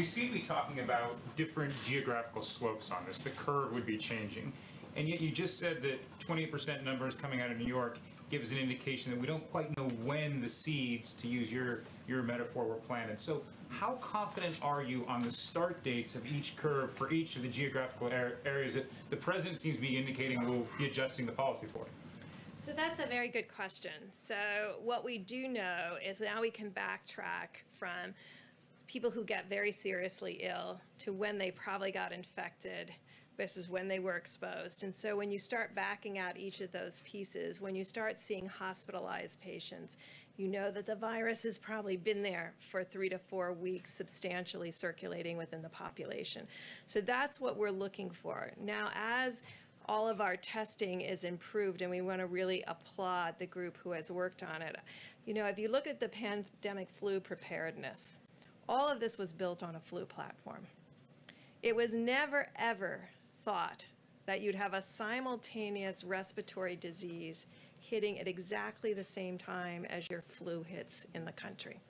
We seem to be talking about different geographical slopes on this. The curve would be changing. And yet you just said that 28% numbers coming out of New York gives an indication that we don't quite know when the seeds, to use your, your metaphor, were planted. So how confident are you on the start dates of each curve for each of the geographical areas that the president seems to be indicating we'll be adjusting the policy for? So that's a very good question. So what we do know is now we can backtrack from people who get very seriously ill to when they probably got infected versus when they were exposed. And so when you start backing out each of those pieces, when you start seeing hospitalized patients, you know that the virus has probably been there for three to four weeks, substantially circulating within the population. So that's what we're looking for. Now, as all of our testing is improved, and we want to really applaud the group who has worked on it. You know, if you look at the pandemic flu preparedness, all of this was built on a flu platform. It was never, ever thought that you'd have a simultaneous respiratory disease hitting at exactly the same time as your flu hits in the country.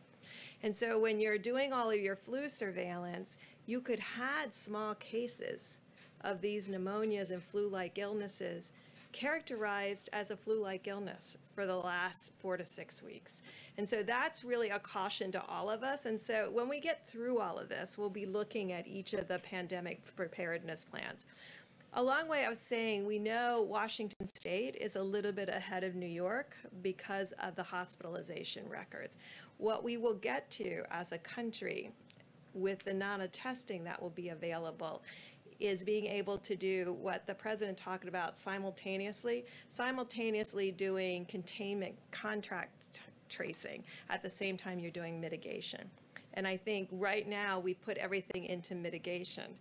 And so when you're doing all of your flu surveillance, you could had small cases of these pneumonias and flu-like illnesses characterized as a flu-like illness for the last four to six weeks. And so that's really a caution to all of us. And so when we get through all of this, we'll be looking at each of the pandemic preparedness plans. A long way of saying we know Washington State is a little bit ahead of New York because of the hospitalization records. What we will get to as a country with the NANA testing that will be available is being able to do what the president talked about simultaneously, simultaneously doing containment contract tracing at the same time you're doing mitigation. And I think right now we put everything into mitigation.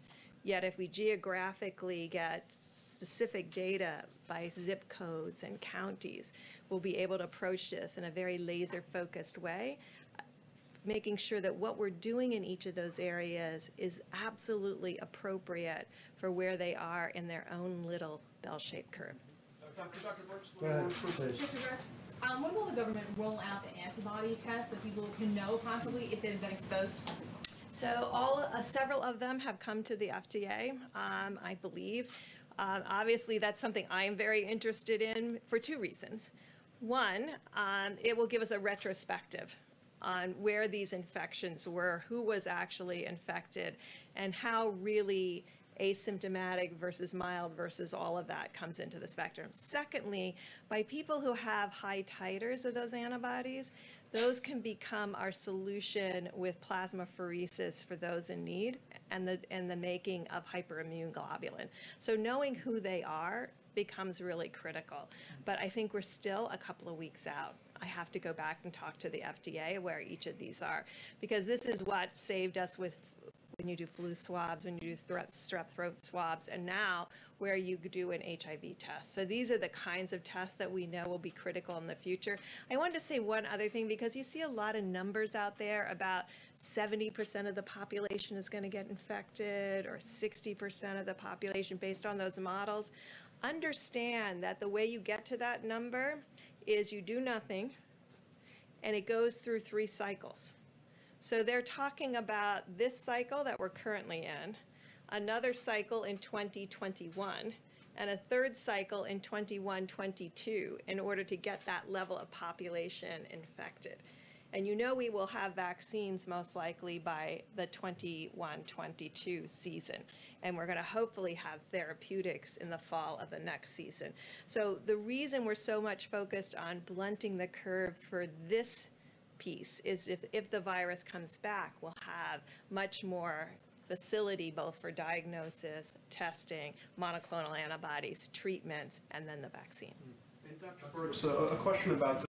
Yet if we geographically get specific data by zip codes and counties, we'll be able to approach this in a very laser focused way making sure that what we're doing in each of those areas is absolutely appropriate for where they are in their own little bell-shaped curve. Dr. Dr. Birx, one more quick- please. Dr. Birx, um, when will the government roll out the antibody tests so people can know possibly if they've been exposed? So all, uh, several of them have come to the FDA, um, I believe. Um, obviously, that's something I am very interested in for two reasons. One, um, it will give us a retrospective on where these infections were, who was actually infected, and how really asymptomatic versus mild versus all of that comes into the spectrum. Secondly, by people who have high titers of those antibodies, those can become our solution with plasmapheresis for those in need and the, and the making of hyperimmune globulin. So knowing who they are becomes really critical. But I think we're still a couple of weeks out. I have to go back and talk to the FDA where each of these are, because this is what saved us with when you do flu swabs, when you do threat, strep throat swabs, and now where you do an HIV test. So these are the kinds of tests that we know will be critical in the future. I wanted to say one other thing because you see a lot of numbers out there about 70% of the population is going to get infected or 60% of the population based on those models. Understand that the way you get to that number is you do nothing and it goes through three cycles. So they're talking about this cycle that we're currently in, another cycle in 2021, and a third cycle in 21, 22 in order to get that level of population infected. And you know we will have vaccines most likely by the 21, 22 season. And we're going to hopefully have therapeutics in the fall of the next season. So the reason we're so much focused on blunting the curve for this piece is if, if the virus comes back, we'll have much more facility both for diagnosis, testing, monoclonal antibodies, treatments, and then the vaccine. And Dr. A a question about